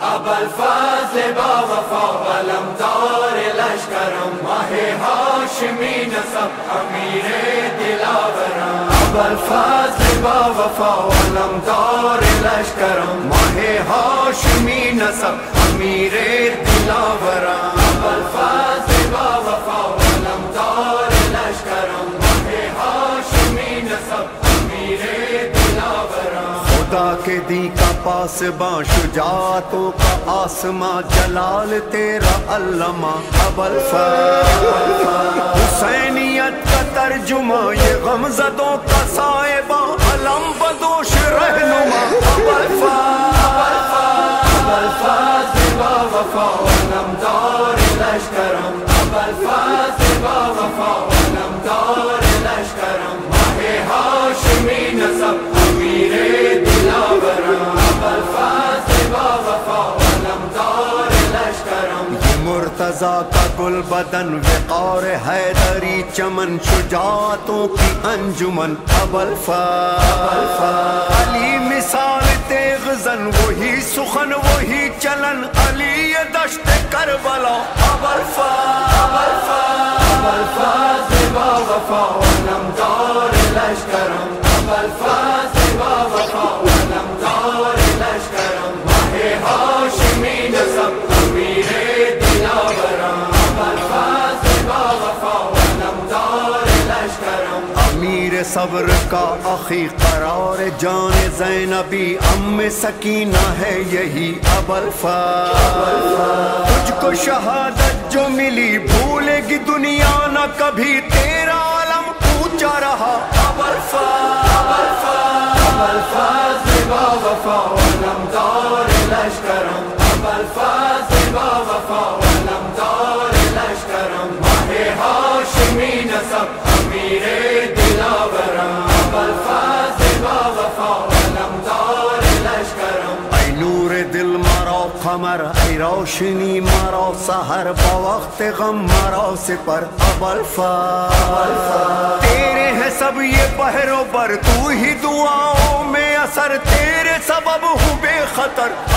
اب الفاظ با وفا علم دار لشکرم، ماہ ہاشمی نصب، امیر دلاورم. اب الفاظ با وفا علم دار لشکرم، ماہ ہاشمی نصب، امیر دلاورم. خدا کے دی کا پاس با شجاعتوں کا آسماں، جلال تیرا علامہ ابل حسینیت کا ترجمہ، یہ غمزدوں کا صاحبہ، علم بدوش رہنما ابل اب الفاظ با وفا علم دار لشکرم اب مرتضی کا گل بدن وقار حیدری چمن شجاعتوں کی انجمن ابل علی مثال تیغ زن، وہی سخن، وہی چلن، علی دشت کربلا ابل اب الفاظ با وفا علم دار لشکرم اب الفاظ صبر کا اخی قرار جان زینبی ام سکینہ ہے یہی ابلفا تجھ کو شہادت جو ملی بھولے گی دنیا نہ کبھی، تیرا عالم پوچھا رہا۔ دل مرا، قمر ای روشنی مرا، سحر با وقت غم مرا، سپر ابل تیرے ہے سب یہ بہرو بر، تو ہی دعاؤں میں اثر، تیرے سبب ہوں بے خطر.